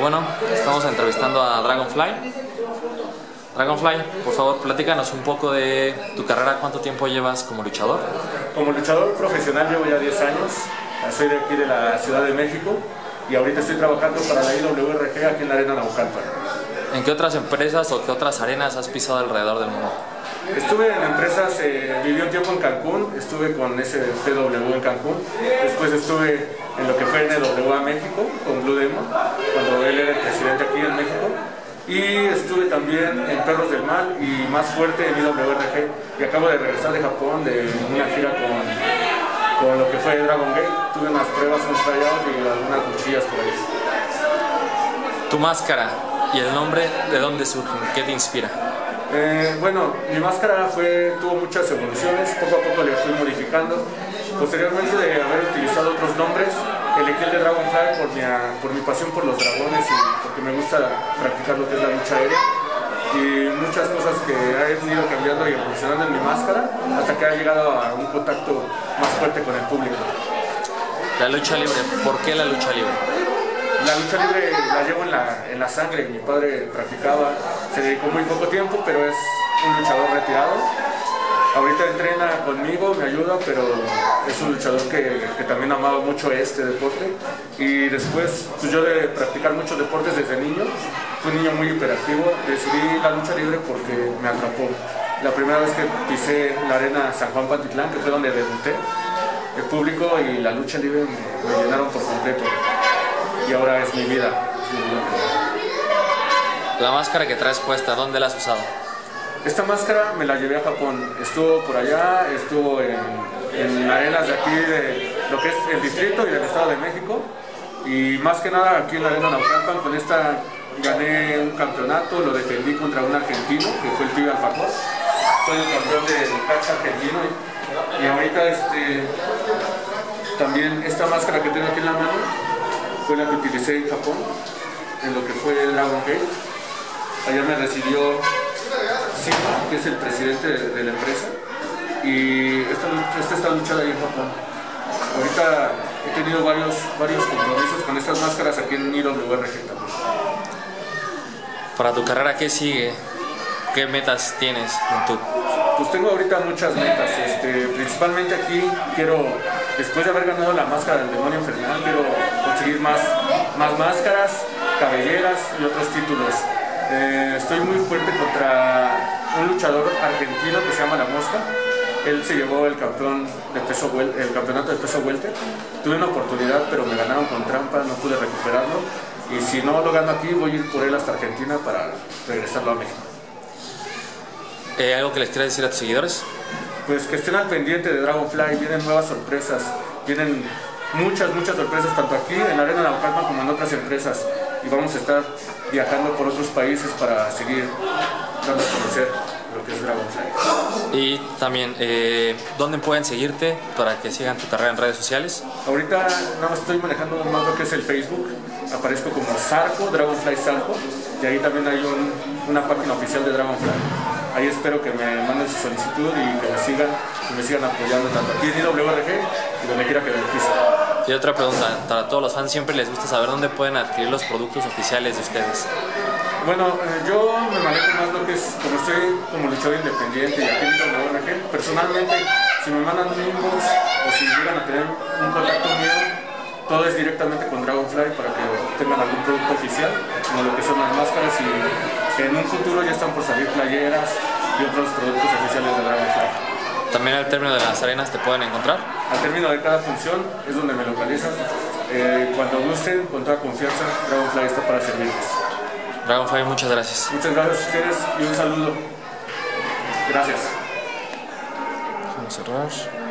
Bueno, estamos entrevistando a Dragonfly. Dragonfly, por favor, platícanos un poco de tu carrera, cuánto tiempo llevas como luchador. Como luchador profesional llevo ya 10 años, soy de aquí de la Ciudad de México y ahorita estoy trabajando para la IWRG aquí en la Arena Naucalpan. ¿En qué otras empresas o qué otras arenas has pisado alrededor del mundo? Estuve en empresas, eh, viví un tiempo en Cancún, estuve con ese PW en Cancún, después estuve en lo que fue NWA México con Blue Demon, cuando él era el presidente aquí en México, y estuve también en Perros del Mal y más fuerte en IWRG, y acabo de regresar de Japón de una gira con, con lo que fue Dragon Gate, tuve unas pruebas, un tryout y algunas cuchillas por ahí. Tu máscara y el nombre, ¿de dónde surgen? ¿Qué te inspira? Eh, bueno, mi máscara fue, tuvo muchas evoluciones, poco a poco le fui modificando. Posteriormente de haber utilizado otros nombres, elegí el de Dragonfly por mi, por mi pasión por los dragones y porque me gusta practicar lo que es la lucha aérea. Y muchas cosas que he ido cambiando y evolucionando en mi máscara hasta que ha llegado a un contacto más fuerte con el público. La lucha libre, ¿por qué la lucha libre? La lucha libre la llevo en la, en la sangre, mi padre practicaba, se dedicó muy poco tiempo, pero es un luchador retirado. Ahorita entrena conmigo, me ayuda, pero es un luchador que, que también amaba mucho este deporte. Y después, pues yo de practicar muchos deportes desde niño, fui un niño muy hiperactivo, decidí la lucha libre porque me atrapó. La primera vez que pisé la arena San Juan Pantitlán, que fue donde debuté, el público y la lucha libre me, me llenaron por completo y ahora es mi vida. La máscara que traes puesta, ¿dónde la has usado? Esta máscara me la llevé a Japón. Estuvo por allá, estuvo en, en arenas de aquí, de lo que es el distrito y del Estado de México. Y más que nada aquí en la arena Naucalpan, con esta gané un campeonato, lo defendí contra un argentino, que fue el Tigre Alfajor. Soy el campeón del catch argentino. Y, y ahorita este, también esta máscara que tengo aquí en la mano fue la que utilicé en Japón, en lo que fue Dragon Gate. Allá me recibió Sima, que es el presidente de, de la empresa, y esta, esta está luchada ahí en Japón. Ahorita he tenido varios, varios compromisos con estas máscaras aquí en IWRG también. Para tu carrera, ¿qué sigue? ¿Qué metas tienes en tu pues tengo ahorita muchas metas, este, principalmente aquí quiero, después de haber ganado la máscara del demonio infernal, quiero conseguir más, más máscaras, cabelleras y otros títulos. Eh, estoy muy fuerte contra un luchador argentino que se llama La Mosca. Él se llevó el, campeón de peso, el campeonato de peso welter. Tuve una oportunidad, pero me ganaron con trampa, no pude recuperarlo. Y si no lo gano aquí, voy a ir por él hasta Argentina para regresarlo a México. Eh, ¿Algo que les quieras decir a tus seguidores? Pues que estén al pendiente de Dragonfly, vienen nuevas sorpresas, vienen muchas, muchas sorpresas, tanto aquí en la Arena Naucalpan como en otras empresas. Y vamos a estar viajando por otros países para seguir dando a conocer lo que es Dragonfly. Y también, eh, ¿dónde pueden seguirte para que sigan tu carrera en redes sociales? Ahorita nada más estoy manejando más lo que es el Facebook. Aparezco como Sarco, Dragonfly Sarco. Y ahí también hay un, una página oficial de Dragonfly ahí espero que me manden su solicitud y que me sigan, que me sigan apoyando tanto aquí en IWRG y donde quiera que me pisen. Y otra pregunta, para todos los fans siempre les gusta saber dónde pueden adquirir los productos oficiales de ustedes. Bueno, eh, yo me manejo más lo que es, como estoy como luchador independiente y aquí en IWRG, personalmente, si me mandan un inbox o si llegan a tener un contacto mío, todo es directamente con Dragonfly para que tengan algún producto oficial, como lo que son las máscaras y en un futuro ya están por salir playeras y otros productos oficiales de Dragonfly. También al término de las arenas te pueden encontrar. Al término de cada función es donde me localizan. Eh, cuando gusten, con toda confianza, Dragonfly está para servirles. Dragonfly, muchas gracias. Muchas gracias a ustedes y un saludo. Gracias. Vamos a cerrar.